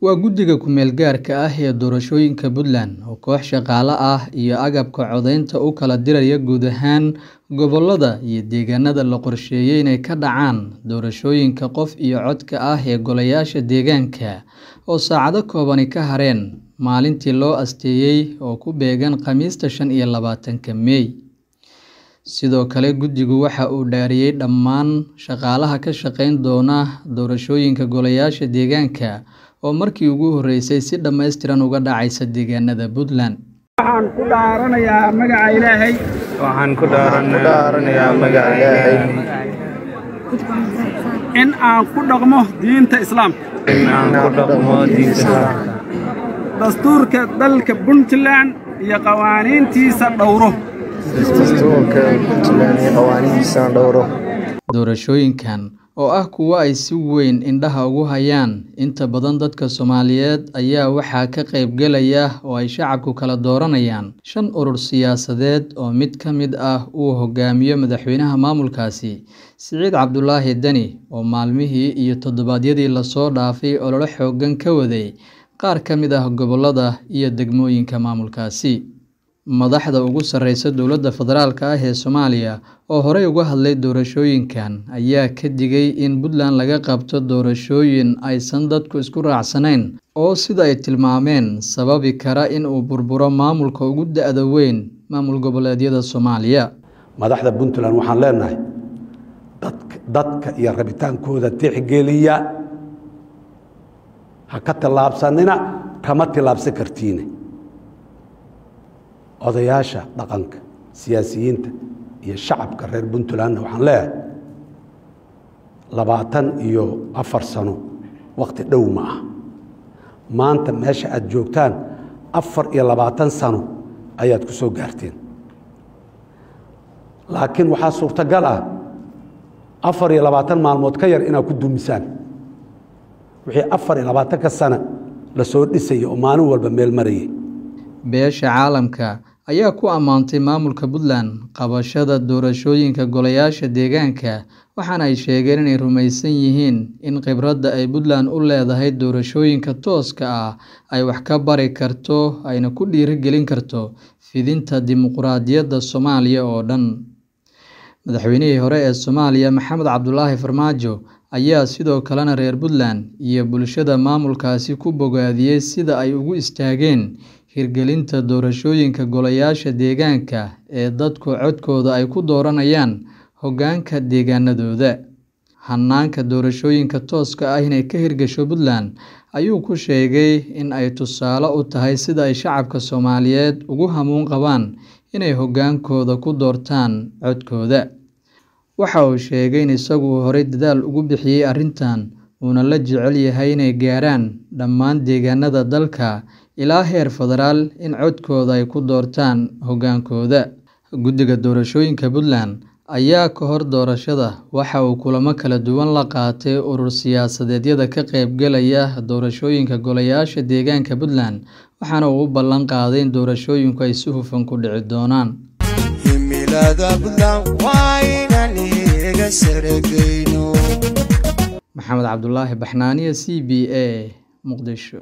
waa guddiga ku-meel gaarka ah ee doorashooyinka puntland oo koox shaqaale ah iyo agabka codeynta u kala diraya guud ahaan gobollada iyo deegaanada la qorsheeyey inay ka dhacaan doorashooyinka qof iyo codka ah ee golayaasha deegaanka oo saacado koobani ka hareen maalintii loo asteeyey oo ku beegan khamiista shan iyo labaatanka meey sidoo kale guddigu waxa uu dhaariyey dhammaan shaqaalaha ka shaqeyn doona doorashooyinka golayaasha deegaanka oo markii ugu horreysay si dhammaystiran uga dhacaysa deegaanada puntland. Waxaan ku dhaaranayaa magaca ilaahay. Waxaan ku dhaaranayaa magaca ilaahay. In aan ku dhaqmo diinta islaamka. In aan ku dhaqmo diinta islaamka. Dastuurka dalka puntland iyo qawaaniintiisa dhowro doorashooyinkan oo ah kuwo ay si weyn indhaha ugu hayaan inta badan dadka soomaaliyeed ayaa waxaa ka qaybgelaya oo ay shacabku kala dooranayaan. Shan urur siyaasadeed oo mid ka mid ah uu hogaamiyo madaxweynaha maamulkaasi siciid cabdulaahi deni oo maalmihii iyo toddobaadyadii la soo dhaafay ololo xoogan ka waday qaar ka mid ah gobollada iyo degmooyinka maamulkaasi madaxda ugu sarreysa dowladda federaalk ah ee soomaaliya oo horey uga hadlay doorashooyinkan ayaa ka digay in puntland laga qabto doorashooyin aysan dadku isku raacsanayn oo sida ay tilmaameen sababi kara in uu burburo maamulka ugu da-da weyn maamul goboleedyada soomaaliya. Madaxda puntland waxaan leenahay dadka iyo rabitaankooda tixgeliya ha ka tillaabsanina kama tillaabsan kartiine odayaasha dhaqanka siyaasiyiinta iyo shacabka reer puntlandna waxaan leeyahay labaatan iyo afar sano wakhti dhow ma ah maanta meesha aad joogtaan afar iyo labaatan sano ayaad ku soo gaarteen. Laakiin waxaa suurtagal ah afar iyo labaatan maalmood ka yar inaad ku dumisaan. Wixii afar iyo labaatanka sana la soo dhisaya oo maalin walba meel marayay beesha caalamka ayaa ku ammaantay maamulka puntland qabashada doorashooyinka golayaasha deegaanka waxaana ay sheegeen inay rumaysan yihiin in khibradda ay puntland u leedahay doorashooyinka tooska ah ay wax ka bari karto ayna ku dhiirigelin karto fidinta dimuquraadiyadda soomaaliya oo dhan. Madaxweynihii hore ee soomaaliya maxamed cabdulaahi farmaajo ayaa sidoo kalena reer puntland iyo bulshada maamulkaasi ku bogaadiyey sida ay ugu istaageen hirgelinta doorashooyinka golayaasha deegaanka ee dadku codkooda ay ku dooranayaan hoggaanka deegaanadooda. Hanaanka doorashooyinka tooska ah inay ka hirgasho puntland ayuu ku sheegay in ay tusaale u tahay sida ay shacabka soomaaliyeed ugu hamuun qabaan inay hoggaankooda ku doortaan codkooda. Waxa uu sheegay in isagu horey dadaal ugu bixiyey arrintan uuna la jecel yahay inay gaaraan dhammaan deegaanada dalka ilaa heer federaal in codkooda ay ku doortaan hoggaankooda. Guddiga doorashooyinka puntland ayaa ka hor doorashada waxa uu kulamo kala duwan la qaatay urur siyaasadeedyada ka qaybgelaya doorashooyinka golayaasha deegaanka puntland waxaana uu u ballan qaaday in doorashooyinku ay si hufan ku dhici doonaan. Maxamed cabdulaahi baxnaaniya c b a muqdisho